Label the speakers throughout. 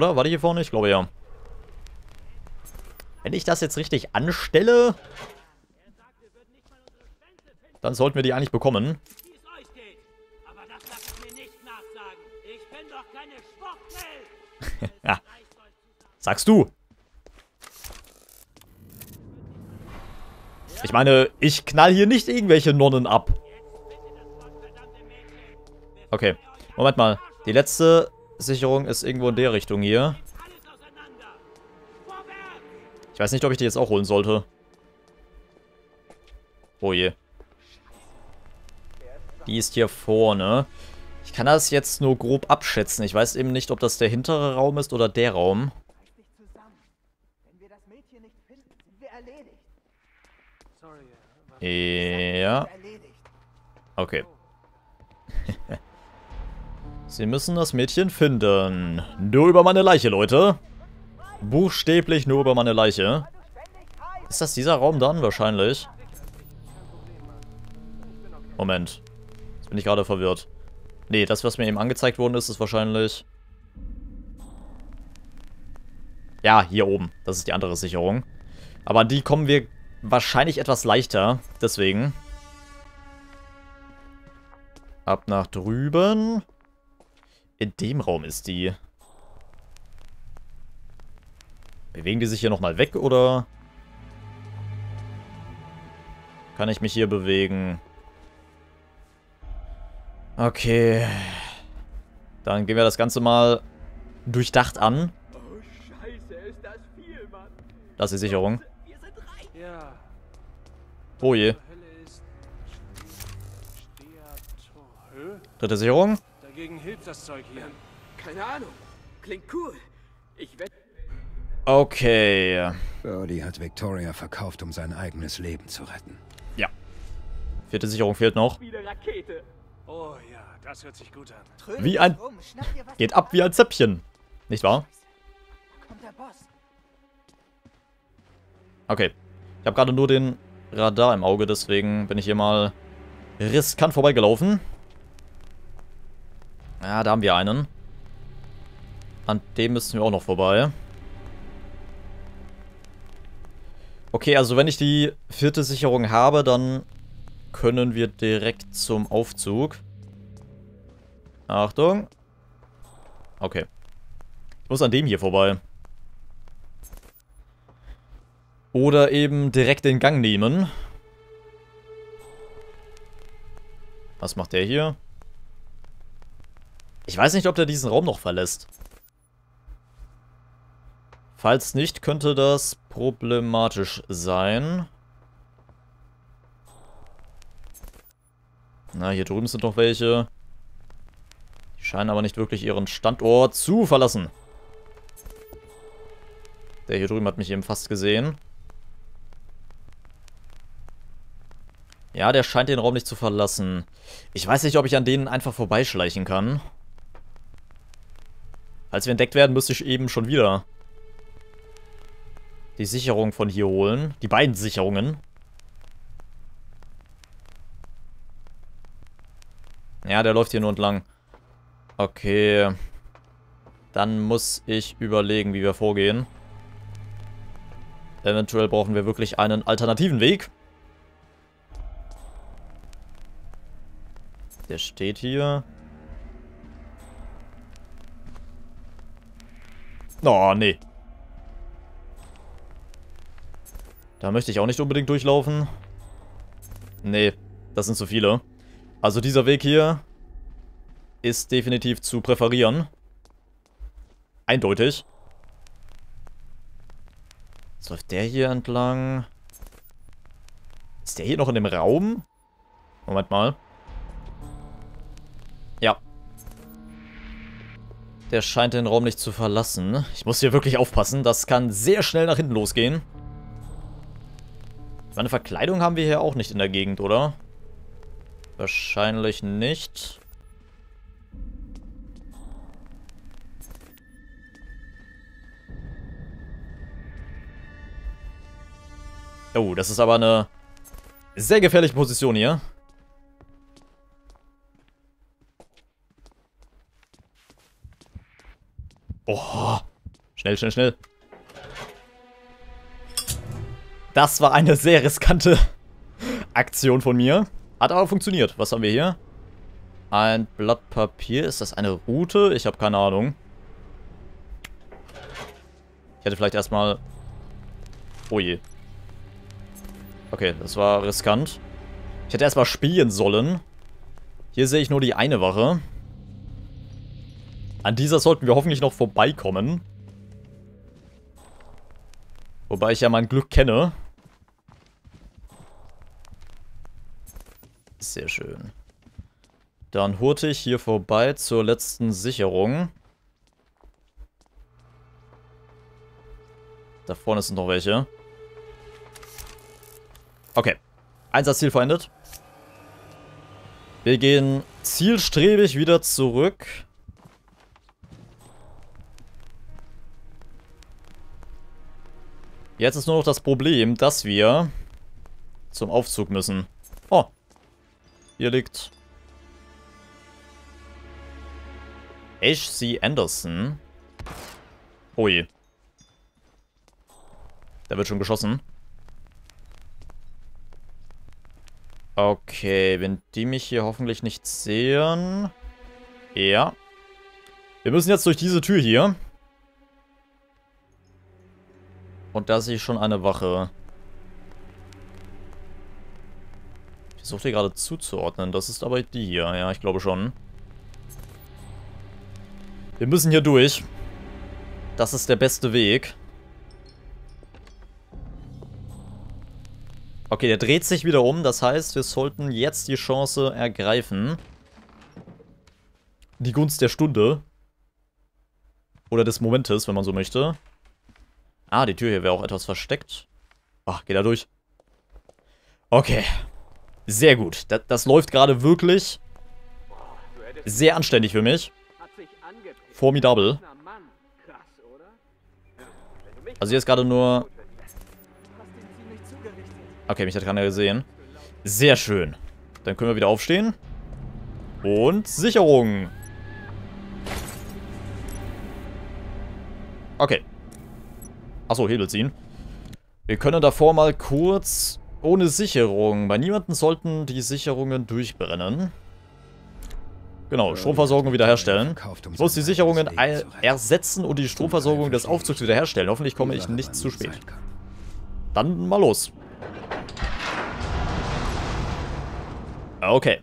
Speaker 1: Oder? War die hier vorne? Ich glaube ja. Wenn ich das jetzt richtig anstelle, dann sollten wir die eigentlich bekommen. ja. Sagst du. Ich meine, ich knall hier nicht irgendwelche Nonnen ab. Okay. Moment mal. Die letzte Sicherung ist irgendwo in der Richtung hier. Ich weiß nicht, ob ich die jetzt auch holen sollte. Oh je. Die ist hier vorne. Ich kann das jetzt nur grob abschätzen. Ich weiß eben nicht, ob das der hintere Raum ist oder der Raum. Ja. Okay. Sie müssen das Mädchen finden. Nur über meine Leiche, Leute. Buchstäblich nur über meine Leiche. Ist das dieser Raum dann? Wahrscheinlich. Moment. Jetzt bin ich gerade verwirrt. Nee, das, was mir eben angezeigt worden ist, ist wahrscheinlich... Ja, hier oben. Das ist die andere Sicherung. Aber an die kommen wir wahrscheinlich etwas leichter. Deswegen. Ab nach drüben. In dem Raum ist die. Bewegen die sich hier nochmal weg, oder? Kann ich mich hier bewegen? Okay. Dann gehen wir das Ganze mal durchdacht an. Das ist die Sicherung. Oh je. Dritte Sicherung. Dagegen hilft das Zeug hier. Keine Ahnung. Klingt cool. Ich wette. Okay.
Speaker 2: Birdie hat Victoria verkauft, um sein eigenes Leben zu retten.
Speaker 1: Ja. Vierte Sicherung fehlt noch.
Speaker 3: Oh ja, das hört sich gut an.
Speaker 1: Wie ein... Geht ab wie ein Zäppchen. Nicht wahr? Okay. Ich habe gerade nur den Radar im Auge, deswegen bin ich hier mal riskant vorbeigelaufen. Ja, da haben wir einen. An dem müssen wir auch noch vorbei. Okay, also wenn ich die vierte Sicherung habe, dann können wir direkt zum Aufzug. Achtung. Okay. Ich muss an dem hier vorbei. Oder eben direkt den Gang nehmen. Was macht der hier? Ich weiß nicht, ob der diesen Raum noch verlässt. Falls nicht, könnte das problematisch sein. Na, hier drüben sind noch welche. Die scheinen aber nicht wirklich ihren Standort zu verlassen. Der hier drüben hat mich eben fast gesehen. Ja, der scheint den Raum nicht zu verlassen. Ich weiß nicht, ob ich an denen einfach vorbeischleichen kann. Als wir entdeckt werden, müsste ich eben schon wieder die Sicherung von hier holen. Die beiden Sicherungen. Ja, der läuft hier nur entlang. Okay. Dann muss ich überlegen, wie wir vorgehen. Eventuell brauchen wir wirklich einen alternativen Weg. Der steht hier. Oh, nee. Da möchte ich auch nicht unbedingt durchlaufen. Nee, das sind zu viele. Also dieser Weg hier ist definitiv zu präferieren. Eindeutig. Jetzt läuft der hier entlang. Ist der hier noch in dem Raum? Moment mal. Der scheint den Raum nicht zu verlassen. Ich muss hier wirklich aufpassen. Das kann sehr schnell nach hinten losgehen. Meine Verkleidung haben wir hier auch nicht in der Gegend, oder? Wahrscheinlich nicht. Oh, das ist aber eine sehr gefährliche Position hier. Oh, Schnell, schnell, schnell. Das war eine sehr riskante Aktion von mir. Hat aber funktioniert. Was haben wir hier? Ein Blatt Papier. Ist das eine Route? Ich habe keine Ahnung. Ich hätte vielleicht erstmal... Oh je. Okay, das war riskant. Ich hätte erstmal spielen sollen. Hier sehe ich nur die eine Wache. An dieser sollten wir hoffentlich noch vorbeikommen. Wobei ich ja mein Glück kenne. Sehr schön. Dann hurte ich hier vorbei zur letzten Sicherung. Da vorne sind noch welche. Okay. Einsatzziel verändert. Wir gehen zielstrebig wieder zurück. Jetzt ist nur noch das Problem, dass wir zum Aufzug müssen. Oh. Hier liegt H.C. Anderson. Ui. Da wird schon geschossen. Okay, wenn die mich hier hoffentlich nicht sehen. Ja. Wir müssen jetzt durch diese Tür hier. Und da sehe ich schon eine Wache. Ich versuche die gerade zuzuordnen. Das ist aber die hier. Ja, ich glaube schon. Wir müssen hier durch. Das ist der beste Weg. Okay, der dreht sich wieder um. Das heißt, wir sollten jetzt die Chance ergreifen. Die Gunst der Stunde. Oder des Momentes, wenn man so möchte. Ah, die Tür hier wäre auch etwas versteckt. Ach, geht da durch. Okay. Sehr gut. Das, das läuft gerade wirklich sehr anständig für mich. Formidable. Also hier ist gerade nur... Okay, mich hat keiner gesehen. Sehr schön. Dann können wir wieder aufstehen. Und Sicherung. Okay. Achso, Hebel ziehen. Wir können davor mal kurz ohne Sicherung. Bei niemanden sollten die Sicherungen durchbrennen. Genau, Stromversorgung wiederherstellen. Ich muss die Sicherungen ersetzen und die Stromversorgung des Aufzugs wiederherstellen. Hoffentlich komme ich nicht zu spät. Dann mal los. Okay.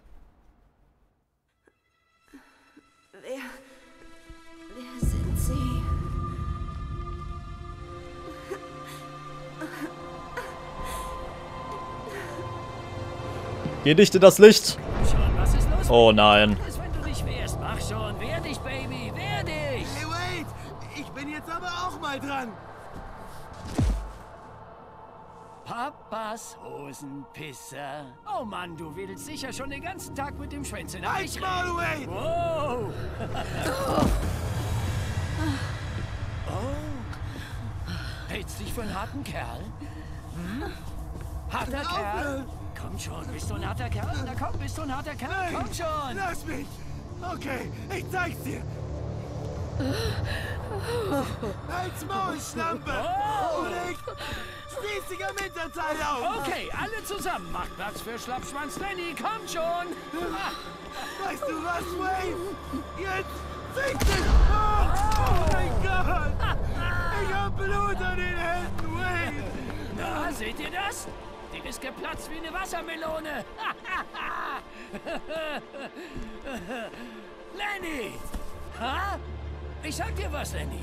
Speaker 1: Geh nicht in das Licht. Oh nein. Mach schon, wehr dich, Baby, wehr dich.
Speaker 4: Hey, wait, ich bin jetzt aber auch mal dran.
Speaker 5: Papas Hosenpisser. Oh Mann, du willst sicher schon den ganzen Tag mit dem Schwänzen
Speaker 4: Halt mal, Wade!
Speaker 5: Wow. oh. Hältst dich für einen harten Kerl? Hm? Harter Kerl? Komm schon, bist du ein harter Kerl? Na komm, bist du ein harter Kerl?
Speaker 4: Nein,
Speaker 5: komm schon!
Speaker 4: Lass mich! Okay, ich zeig's dir! Halt's Maul, Schlampe!
Speaker 5: Oh.
Speaker 4: Oder ich spießiger Mitterteil auf!
Speaker 5: Okay, alle zusammen. Macht Platz für Schlappschwanz Lenny. Kommt schon!
Speaker 4: Weißt du was, Wayne? Jetzt fick dich! Oh, oh mein Gott! Ich hab Blut an den Händen, Wayne!
Speaker 5: Na, seht ihr das? Die ist geplatzt wie eine Wassermelone. Lenny! Ha? Ich sag dir was, Lenny.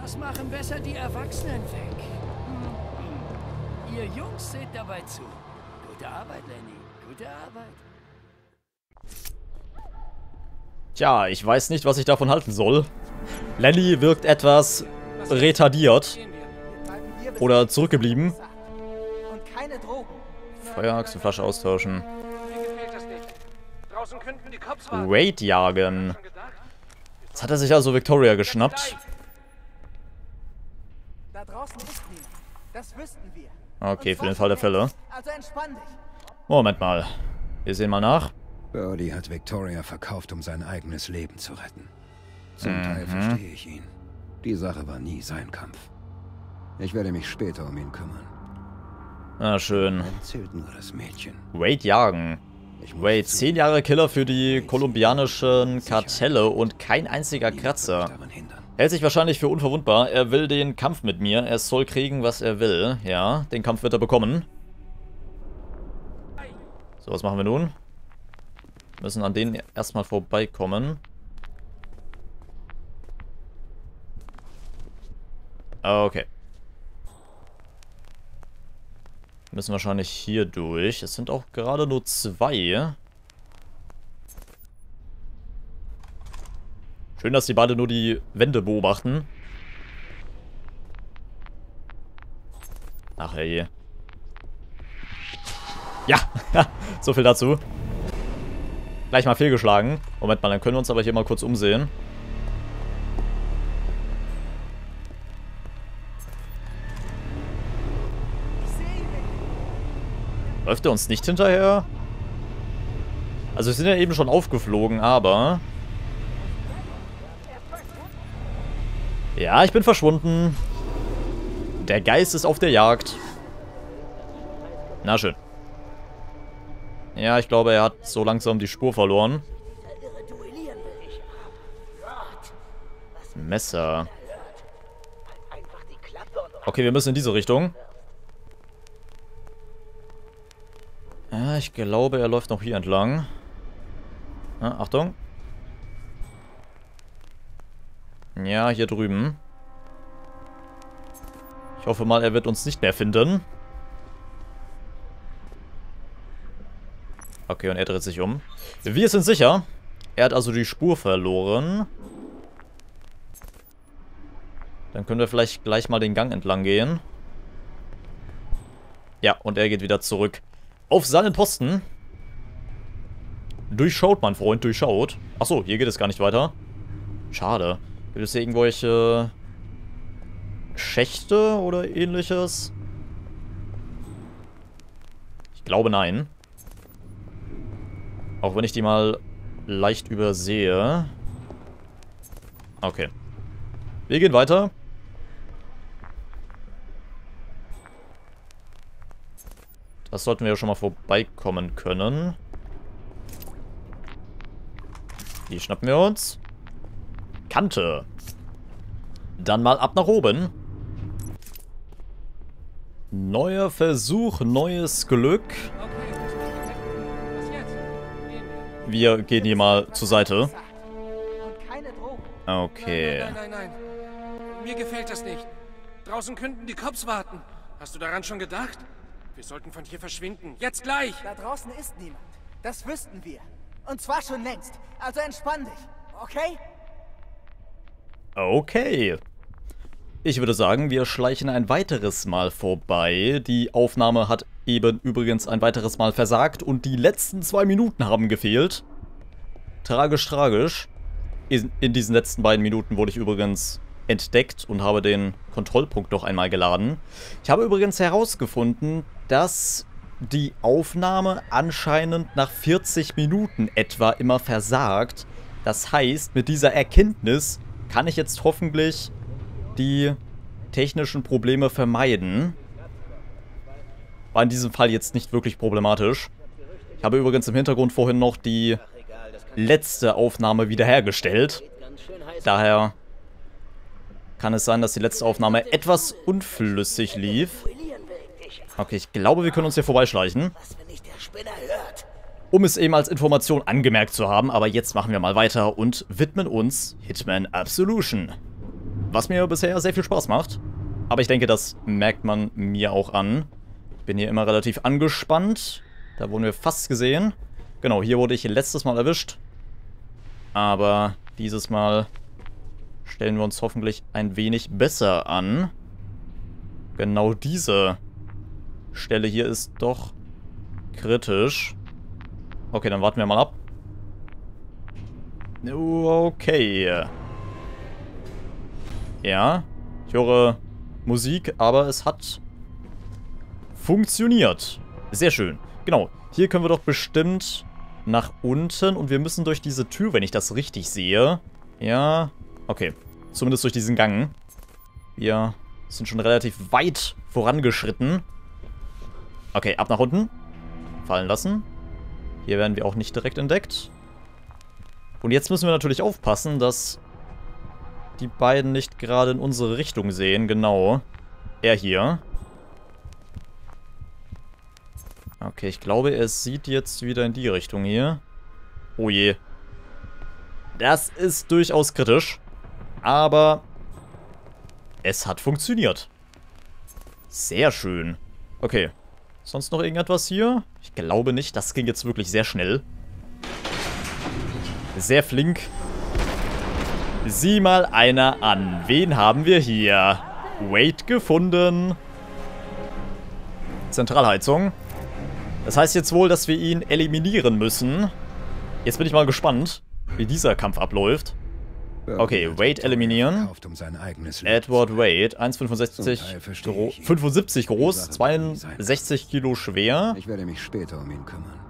Speaker 5: Das machen besser die Erwachsenen weg. Ihr Jungs seht dabei zu. Gute Arbeit, Lenny. Gute Arbeit.
Speaker 1: Tja, ich weiß nicht, was ich davon halten soll. Lenny wirkt etwas retardiert. Oder zurückgeblieben. Feuerachse, Flasche austauschen. Raid jagen. Jetzt hat er sich also Victoria geschnappt. Okay, für den Fall der Fälle. Moment mal. Wir sehen mal nach.
Speaker 2: Birdie hat Victoria verkauft, um sein eigenes Leben zu retten. Zum mhm. Teil verstehe ich ihn. Die Sache war nie sein Kampf. Ich werde mich später um ihn kümmern.
Speaker 1: Na schön.
Speaker 2: Das Mädchen.
Speaker 1: Wade jagen. Wade,
Speaker 2: zu-
Speaker 1: 10 Jahre Killer für die kolumbianischen Kartelle und kein einziger Kratzer. Hält sich wahrscheinlich für unverwundbar. Er will den Kampf mit mir. Er soll kriegen, was er will. Ja, den Kampf wird er bekommen. So, was machen wir nun? Müssen an denen erstmal vorbeikommen. Okay. Müssen wahrscheinlich hier durch. Es sind auch gerade nur zwei. Schön, dass die beide nur die Wände beobachten. Ach hey. Ja, so viel dazu. Gleich mal fehlgeschlagen. Moment mal, dann können wir uns aber hier mal kurz umsehen. Läuft er uns nicht hinterher? Also wir sind ja eben schon aufgeflogen, aber... Ja, ich bin verschwunden. Der Geist ist auf der Jagd. Na schön. Ja, ich glaube, er hat so langsam die Spur verloren. Messer. Okay, wir müssen in diese Richtung. Ja, ich glaube, er läuft noch hier entlang. Ja, Achtung. Ja, hier drüben. Ich hoffe mal, er wird uns nicht mehr finden. Okay, und er dreht sich um. Wir sind sicher. Er hat also die Spur verloren. Dann können wir vielleicht gleich mal den Gang entlang gehen. Ja, und er geht wieder zurück auf seinen Posten. Durchschaut, mein Freund, durchschaut. Achso, hier geht es gar nicht weiter. Schade. Gibt es hier irgendwelche Schächte oder ähnliches? Ich glaube nein. Auch wenn ich die mal leicht übersehe. Okay. Wir gehen weiter. Das sollten wir ja schon mal vorbeikommen können. Die schnappen wir uns. Kante. Dann mal ab nach oben. Neuer Versuch, neues Glück.
Speaker 6: Wir.
Speaker 1: Gehen hier mal zur Seite. Okay.
Speaker 6: Nein, nein, nein. Mir gefällt das nicht. Draußen könnten die Cops warten. Hast du daran schon gedacht? Wir sollten von hier verschwinden. Jetzt gleich!
Speaker 7: Da draußen ist niemand. Das wüssten wir. Und zwar schon längst. Also entspann dich. Okay?
Speaker 1: Okay. Ich würde sagen, wir schleichen ein weiteres Mal vorbei. Die Aufnahme hat eben übrigens ein weiteres Mal versagt und die letzten zwei Minuten haben gefehlt. Tragisch, tragisch. In, in diesen letzten beiden Minuten wurde ich übrigens entdeckt und habe den Kontrollpunkt noch einmal geladen. Ich habe übrigens herausgefunden, dass die Aufnahme anscheinend nach 40 Minuten etwa immer versagt. Das heißt, mit dieser Erkenntnis kann ich jetzt hoffentlich die technischen Probleme vermeiden. War in diesem Fall jetzt nicht wirklich problematisch. Ich habe übrigens im Hintergrund vorhin noch die letzte Aufnahme wiederhergestellt. Daher kann es sein, dass die letzte Aufnahme etwas unflüssig lief. Okay, ich glaube, wir können uns hier vorbeischleichen. Um es eben als Information angemerkt zu haben, aber jetzt machen wir mal weiter und widmen uns Hitman Absolution. Was mir bisher sehr viel Spaß macht. Aber ich denke, das merkt man mir auch an. Ich bin hier immer relativ angespannt. Da wurden wir fast gesehen. Genau, hier wurde ich letztes Mal erwischt. Aber dieses Mal stellen wir uns hoffentlich ein wenig besser an. Genau diese Stelle hier ist doch kritisch. Okay, dann warten wir mal ab. Okay. Ja, ich höre Musik, aber es hat funktioniert. Sehr schön. Genau, hier können wir doch bestimmt nach unten und wir müssen durch diese Tür, wenn ich das richtig sehe. Ja, okay. Zumindest durch diesen Gang. Wir sind schon relativ weit vorangeschritten. Okay, ab nach unten. Fallen lassen. Hier werden wir auch nicht direkt entdeckt. Und jetzt müssen wir natürlich aufpassen, dass die beiden nicht gerade in unsere Richtung sehen. Genau. Er hier. Okay, ich glaube, er sieht jetzt wieder in die Richtung hier. Oh je. Das ist durchaus kritisch. Aber es hat funktioniert. Sehr schön. Okay. Sonst noch irgendetwas hier? Ich glaube nicht. Das ging jetzt wirklich sehr schnell. Sehr flink. Sieh mal einer an. Wen haben wir hier? Wade gefunden. Zentralheizung. Das heißt jetzt wohl, dass wir ihn eliminieren müssen. Jetzt bin ich mal gespannt, wie dieser Kampf abläuft. Okay, Wade eliminieren. Edward Wade, 1,65 gro 75 groß, 62 Kilo schwer.
Speaker 2: Ich werde mich später um ihn kümmern.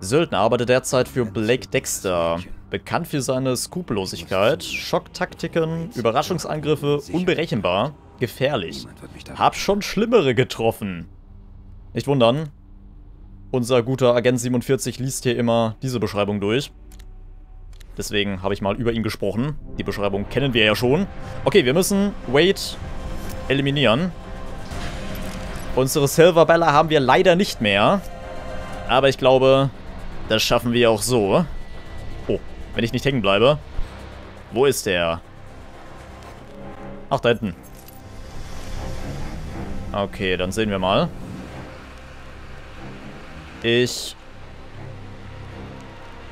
Speaker 1: Söldner arbeitet derzeit für Blake Dexter. Bekannt für seine Skrupellosigkeit, Schocktaktiken, Überraschungsangriffe, unberechenbar, gefährlich. Hab schon Schlimmere getroffen. Nicht wundern. Unser guter Agent 47 liest hier immer diese Beschreibung durch. Deswegen habe ich mal über ihn gesprochen. Die Beschreibung kennen wir ja schon. Okay, wir müssen Wade eliminieren. Unsere Silver Bella haben wir leider nicht mehr. Aber ich glaube, das schaffen wir auch so. Oh, wenn ich nicht hängen bleibe. Wo ist der? Ach, da hinten. Okay, dann sehen wir mal. Ich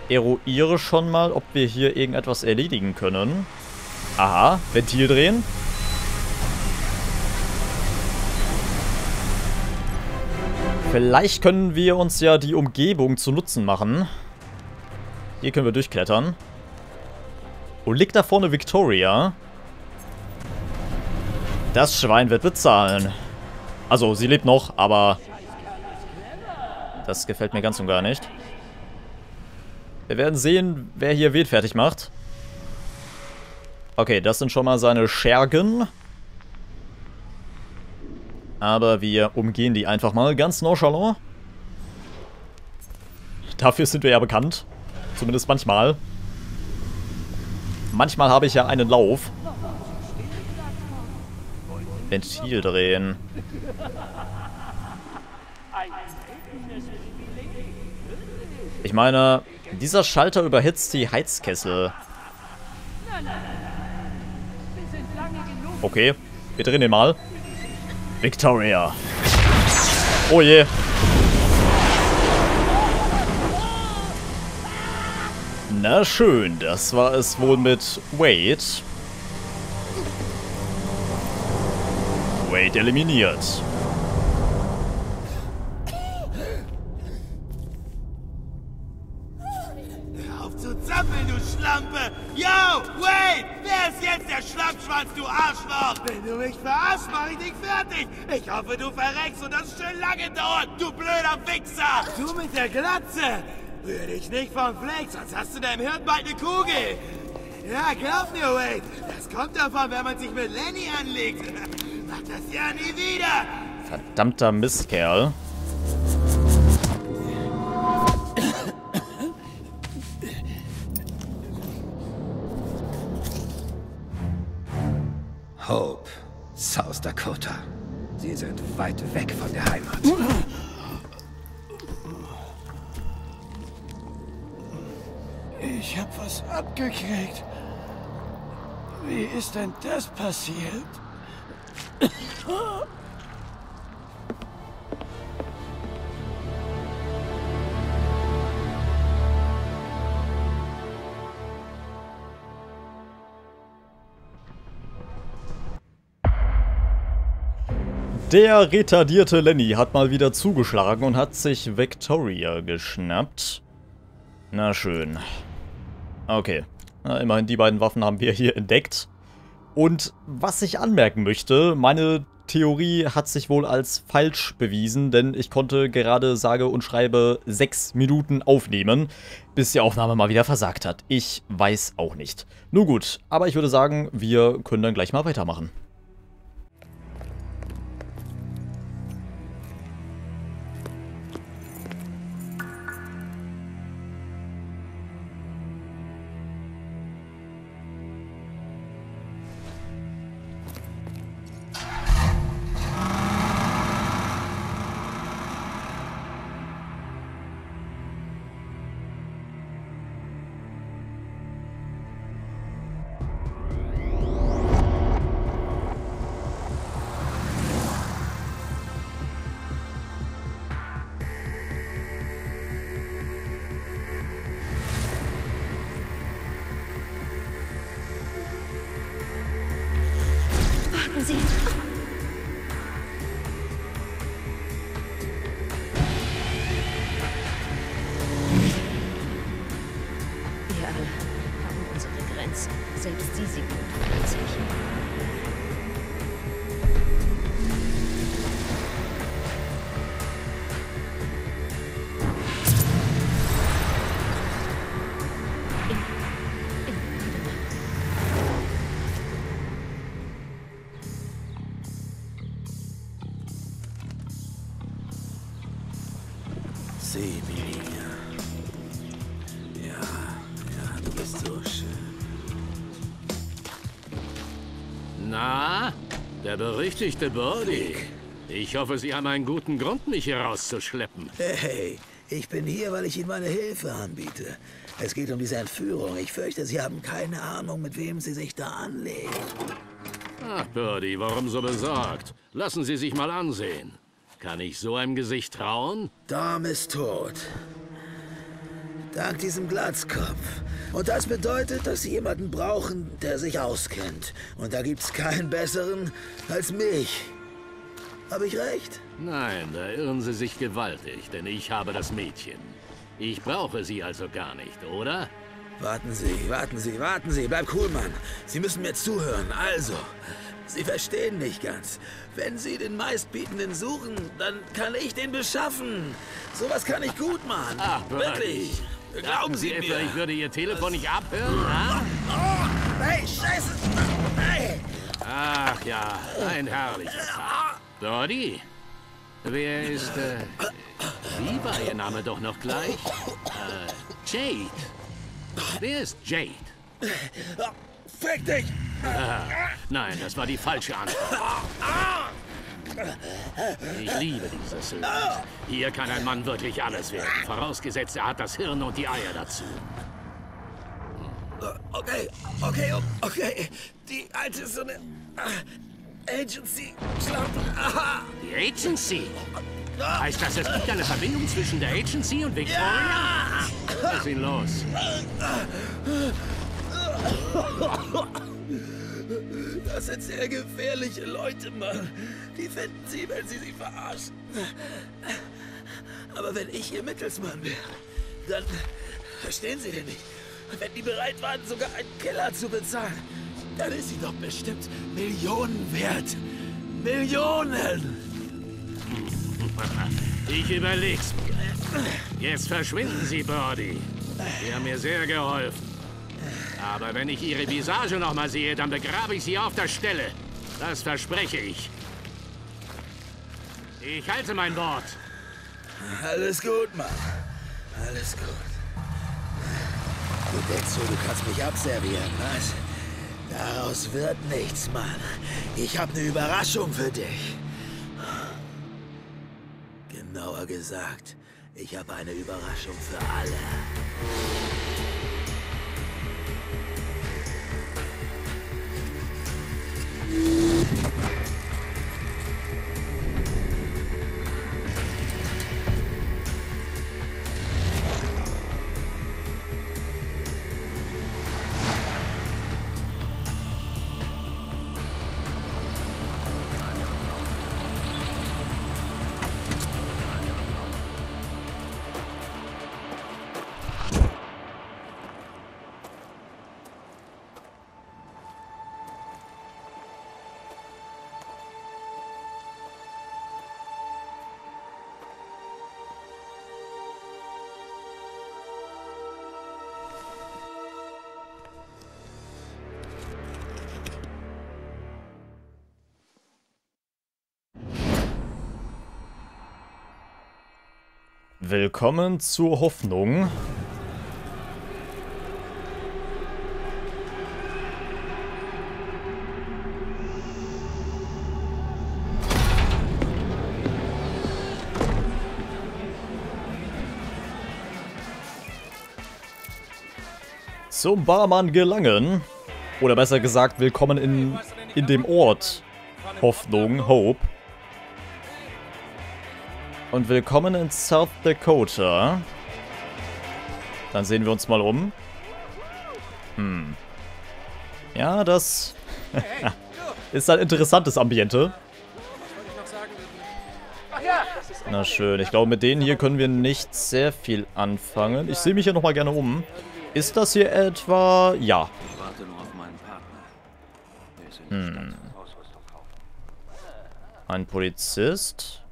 Speaker 1: eruiere schon mal, ob wir hier irgendetwas erledigen können. Aha, Ventil drehen. Vielleicht können wir uns ja die Umgebung zu Nutzen machen. Hier können wir durchklettern. Und liegt da vorne Victoria? Das Schwein wird bezahlen. Also, sie lebt noch, aber... Das gefällt mir ganz und gar nicht. Wir werden sehen, wer hier Wed fertig macht. Okay, das sind schon mal seine Schergen. Aber wir umgehen die einfach mal ganz nonchalant. Dafür sind wir ja bekannt. Zumindest manchmal. Manchmal habe ich ja einen Lauf. Ventil drehen. Ich meine, dieser Schalter überhitzt die Heizkessel. Okay, wir drehen den mal. Victoria. Oh je. Na schön, das war es wohl mit Wade. Wade eliminiert.
Speaker 4: Wenn du mich verarschst, mach ich dich fertig. Ich hoffe, du verreckst und das schön lange dauert, du blöder Wichser. Du mit der Glatze. Rühr dich nicht vom Fleck, sonst hast du deinem Hirn bald eine Kugel. Ja, glaub mir, Wade. Das kommt davon, wenn man sich mit Lenny anlegt. Mach das ja nie wieder.
Speaker 1: Verdammter Mistkerl.
Speaker 2: Hope, South Dakota. Sie sind weit weg von der Heimat.
Speaker 5: Ich hab was abgekriegt. Wie ist denn das passiert?
Speaker 1: Der retardierte Lenny hat mal wieder zugeschlagen und hat sich Victoria geschnappt. Na schön. Okay. Na, immerhin die beiden Waffen haben wir hier entdeckt. Und was ich anmerken möchte, meine Theorie hat sich wohl als falsch bewiesen, denn ich konnte gerade sage und schreibe sechs Minuten aufnehmen, bis die Aufnahme mal wieder versagt hat. Ich weiß auch nicht. Nur gut, aber ich würde sagen, wir können dann gleich mal weitermachen.
Speaker 2: Du bist so schön.
Speaker 8: Na, der berüchtigte Birdie. Ich hoffe, Sie haben einen guten Grund, mich hier rauszuschleppen.
Speaker 2: Hey, ich bin hier, weil ich Ihnen meine Hilfe anbiete. Es geht um diese Entführung. Ich fürchte, Sie haben keine Ahnung, mit wem Sie sich da anlegen.
Speaker 8: Ach, Birdie, warum so besorgt? Lassen Sie sich mal ansehen. Kann ich so einem Gesicht trauen?
Speaker 2: Dom ist tot. Dank diesem Glatzkopf. Und das bedeutet, dass Sie jemanden brauchen, der sich auskennt. Und da gibt's keinen besseren als mich. Habe ich recht?
Speaker 8: Nein, da irren Sie sich gewaltig, denn ich habe das Mädchen. Ich brauche Sie also gar nicht, oder?
Speaker 2: Warten Sie, warten Sie, warten Sie. Bleib cool, Mann. Sie müssen mir zuhören. Also, Sie verstehen nicht ganz. Wenn Sie den meistbietenden suchen, dann kann ich den beschaffen. Sowas kann ich gut machen.
Speaker 8: Ach.
Speaker 2: Wirklich. Glauben Sie
Speaker 8: etwa,
Speaker 2: mir.
Speaker 8: ich würde Ihr Telefon nicht abhören? Ha?
Speaker 2: Oh, hey, Scheiße. Hey.
Speaker 8: Ach ja, ein herrlicher Tag. Birdie? Wer ist, äh, wie war Ihr Name doch noch gleich? Äh, Jade. Wer ist Jade?
Speaker 2: Fick dich.
Speaker 8: Nein, das war die falsche Antwort. Ich liebe dieses Land. Hier kann ein Mann wirklich alles werden. Vorausgesetzt, er hat das Hirn und die Eier dazu.
Speaker 2: Okay, okay, okay. Die alte ist so eine ah, Agency. Aha.
Speaker 8: Die Agency? Heißt das, es gibt eine Verbindung zwischen der Agency und Victoria? Lass ihn los.
Speaker 2: Das sind sehr gefährliche Leute, Mann. Die finden sie, wenn sie sie verarschen. Aber wenn ich ihr Mittelsmann wäre, dann verstehen Sie denn nicht. Wenn die bereit waren, sogar einen Killer zu bezahlen, dann ist sie doch bestimmt Millionen wert. Millionen!
Speaker 8: Ich überleg's. Jetzt verschwinden Sie, Birdie. Sie haben mir sehr geholfen. Aber wenn ich Ihre Visage noch mal sehe, dann begrabe ich Sie auf der Stelle. Das verspreche ich. Ich halte mein Wort.
Speaker 2: Alles gut, Mann. Alles gut. Du denkst so, du kannst mich abservieren, was? Daraus wird nichts, Mann. Ich habe eine Überraschung für dich. Genauer gesagt, ich habe eine Überraschung für alle.
Speaker 1: Willkommen zur Hoffnung. Zum Barmann gelangen. Oder besser gesagt, willkommen in, in dem Ort. Hoffnung, Hope. Und willkommen in South Dakota. Dann sehen wir uns mal um. Hm. Ja, das ist ein interessantes Ambiente. Na schön, ich glaube mit denen hier können wir nicht sehr viel anfangen. Ich sehe mich hier nochmal gerne um. Ist das hier etwa... Ja. Hm. Ein Polizist.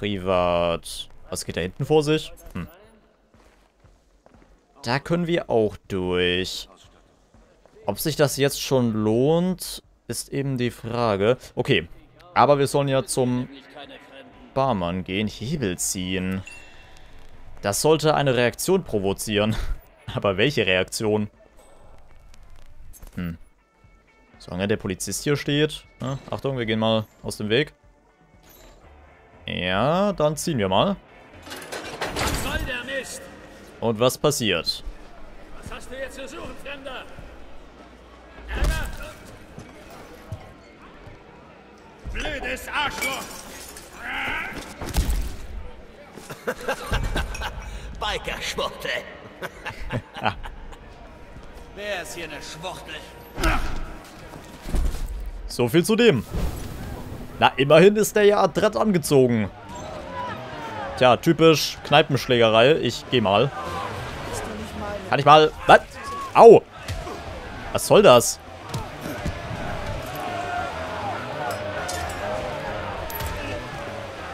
Speaker 1: Privat. Was geht da hinten vor sich? Hm. Da können wir auch durch. Ob sich das jetzt schon lohnt, ist eben die Frage. Okay, aber wir sollen ja zum Barmann gehen. Hebel ziehen. Das sollte eine Reaktion provozieren. Aber welche Reaktion? Hm. Solange der Polizist hier steht. Na, Achtung, wir gehen mal aus dem Weg. Ja, dann ziehen wir mal.
Speaker 5: Was soll der Mist?
Speaker 1: Und was passiert?
Speaker 5: Was hast du jetzt zu suchen, Fremder?
Speaker 4: Blödes Arschloch!
Speaker 2: Biker-Schwuchtel.
Speaker 4: Wer ist hier eine Schwuchtel?
Speaker 1: So viel zu dem. Na, immerhin ist der ja adrett angezogen. Tja, typisch Kneipenschlägerei. Ich geh mal. Kann ich mal... Was? Au! Was soll das?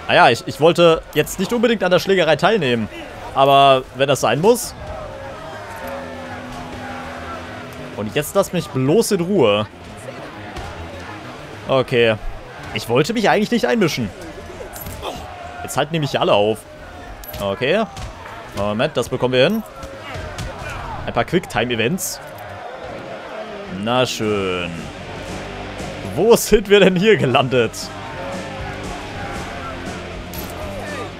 Speaker 1: Naja, ah ich, ich wollte jetzt nicht unbedingt an der Schlägerei teilnehmen. Aber wenn das sein muss... Und jetzt lass mich bloß in Ruhe. Okay. Ich wollte mich eigentlich nicht einmischen. Jetzt halten nämlich alle auf. Okay. Moment, das bekommen wir hin. Ein paar Quicktime-Events. Na schön. Wo sind wir denn hier gelandet?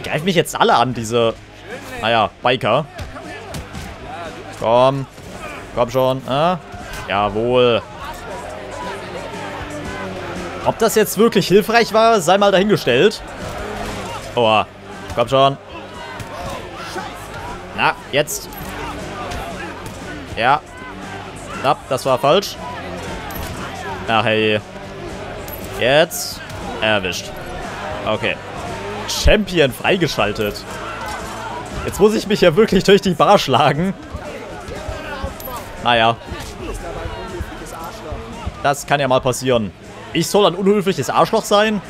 Speaker 1: Greifen mich jetzt alle an, diese... Naja, Biker. Komm. Komm schon. Ah? Jawohl. Ob das jetzt wirklich hilfreich war, sei mal dahingestellt. Oh, komm schon. Na, jetzt. Ja. Na, das war falsch. Ach, hey. Jetzt. Erwischt. Okay. Champion freigeschaltet. Jetzt muss ich mich ja wirklich durch die Bar schlagen. Naja. Das kann ja mal passieren. Ich soll ein unhöfliches Arschloch sein?